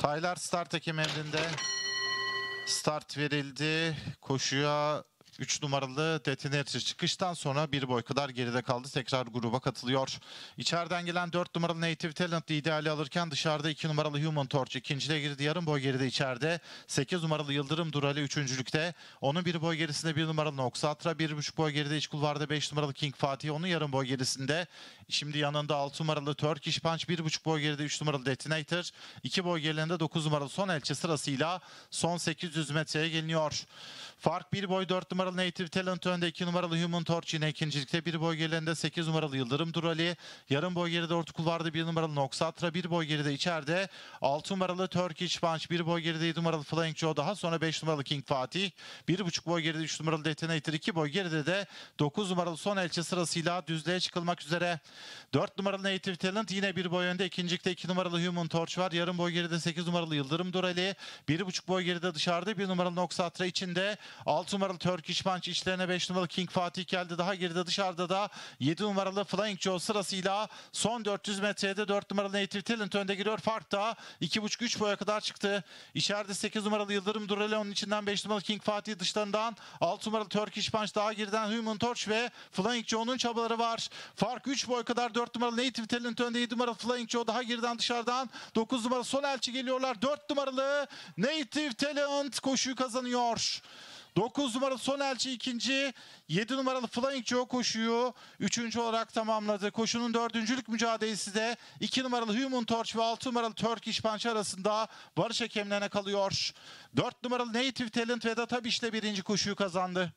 Taylar start hakem emrinde. Start verildi. Koşuya 3 numaralı Detonator çıkıştan sonra bir boy kadar geride kaldı. Tekrar gruba katılıyor. İçeriden gelen 4 numaralı Native Talent ideali alırken dışarıda 2 numaralı Human Torch ikinciliğe girdi. Yarım boy geride içeride. 8 numaralı Yıldırım Durali üçüncülükte. Onun bir boy gerisinde 1 numaralı Noxatra. 1,5 boy geride iç kulvarda 5 numaralı King Fatih. Onun yarım boy gerisinde. Şimdi yanında 6 numaralı Turkish Punch. 1,5 boy geride 3 numaralı Detonator. 2 boy gerilerinde 9 numaralı son elçi sırasıyla son 800 metreye geliniyor. Fark 1 boy 4 numaralı Native Talent önde 2 numaralı Human Torch yine ikincilikte. 1 boy gerilerinde 8 numaralı Yıldırım Durali. Yarım boy geride orta kulvarda 1 numaralı Noxatra 1 boy geride içeride 6 numaralı Turkish Punch. 1 boy geride 7 numaralı Flying Joe. Daha sonra 5 numaralı King Fatih. 1,5 boy geride 3 numaralı Detonator. 2 boy geride de 9 numaralı son elçi sırasıyla düzlüğe çıkılmak üzere. 4 numaralı Native Talent yine 1 boy önde. İkincilikte 2 numaralı Human Torch var. Yarım boy geride 8 numaralı Yıldırım Durali. 1,5 boy geride dışarıda 1 numaralı Noxatra içinde. 6 numaralı Turkish Punch içlerine 5 numaralı King Fatih geldi. Daha geride dışarıda da 7 numaralı Flying Joe sırasıyla son 400 metrede 4 numaralı Native Talent önde giriyor. Fark da 2,5-3 boya kadar çıktı. İçeride 8 numaralı Yıldırım Durali onun içinden 5 numaralı King Fatih dışlarından 6 numaralı Turkish Punch daha geriden Human Torch ve Flying Joe'nun çabaları var. Fark 3 boy kadar 4 numaralı Native Talent önde 7 numaralı Flying Joe daha geriden dışarıdan 9 numaralı son elçi geliyorlar. 4 numaralı Native Talent koşuyu kazanıyor. 9 numaralı son elçi ikinci, 7 numaralı Flying Joe koşuyu üçüncü olarak tamamladı. Koşunun dördüncülük mücadelesi de 2 numaralı Human Torch ve 6 numaralı Turkish Punch arasında varış hakemlerine kalıyor. 4 numaralı Native Talent Vedat Abiş ile birinci koşuyu kazandı.